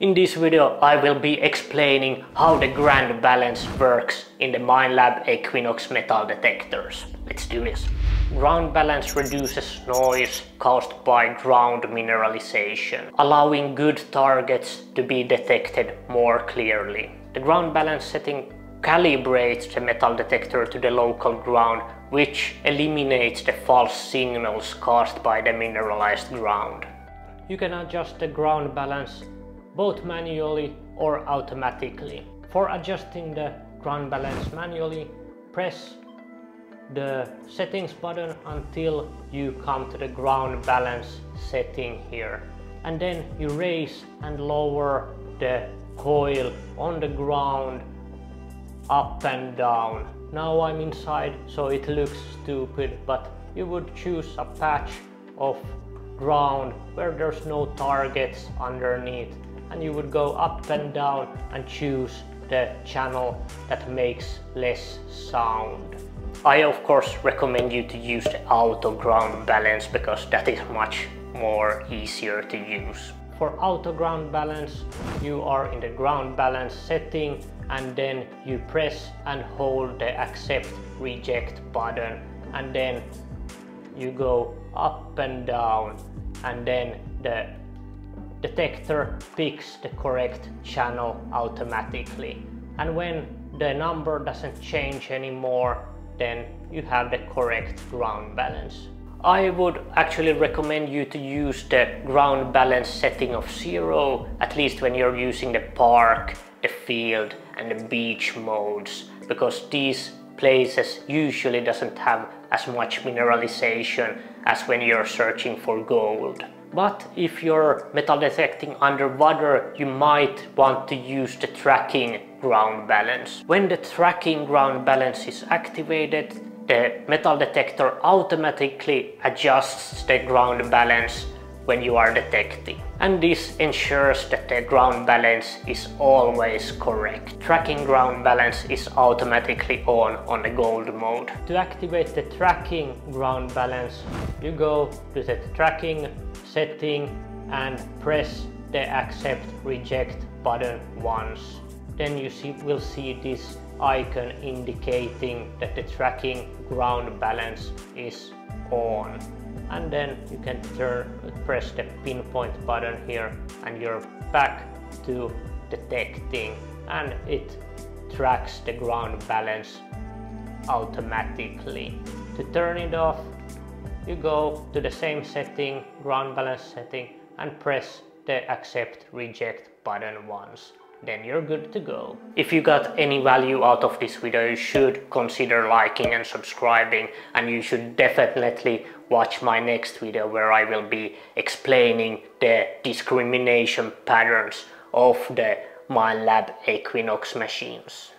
In this video I will be explaining how the ground balance works in the Minelab Equinox metal detectors. Let's do this. Ground balance reduces noise caused by ground mineralization, allowing good targets to be detected more clearly. The ground balance setting calibrates the metal detector to the local ground, which eliminates the false signals caused by the mineralized ground. You can adjust the ground balance both manually or automatically. For adjusting the ground balance manually, press the settings button until you come to the ground balance setting here. And then you raise and lower the coil on the ground up and down. Now I'm inside so it looks stupid but you would choose a patch of ground where there's no targets underneath and you would go up and down and choose the channel that makes less sound. I of course recommend you to use the auto ground balance because that is much more easier to use. For auto ground balance you are in the ground balance setting and then you press and hold the accept reject button and then you go up and down and then the detector picks the correct channel automatically. And when the number doesn't change anymore, then you have the correct ground balance. I would actually recommend you to use the ground balance setting of zero, at least when you're using the park, the field and the beach modes, because these places usually doesn't have as much mineralization as when you're searching for gold. But if you're metal detecting underwater, you might want to use the tracking ground balance. When the tracking ground balance is activated, the metal detector automatically adjusts the ground balance when you are detecting. And this ensures that the ground balance is always correct. Tracking ground balance is automatically on on the gold mode. To activate the tracking ground balance, you go to the tracking setting and press the accept reject button once. Then you see, will see this icon indicating that the tracking ground balance is on and then you can turn press the pinpoint button here and you're back to detecting and it tracks the ground balance automatically. To turn it off you go to the same setting, ground balance setting and press the accept reject button once then you're good to go. If you got any value out of this video, you should consider liking and subscribing and you should definitely watch my next video where I will be explaining the discrimination patterns of the Minelab Equinox machines.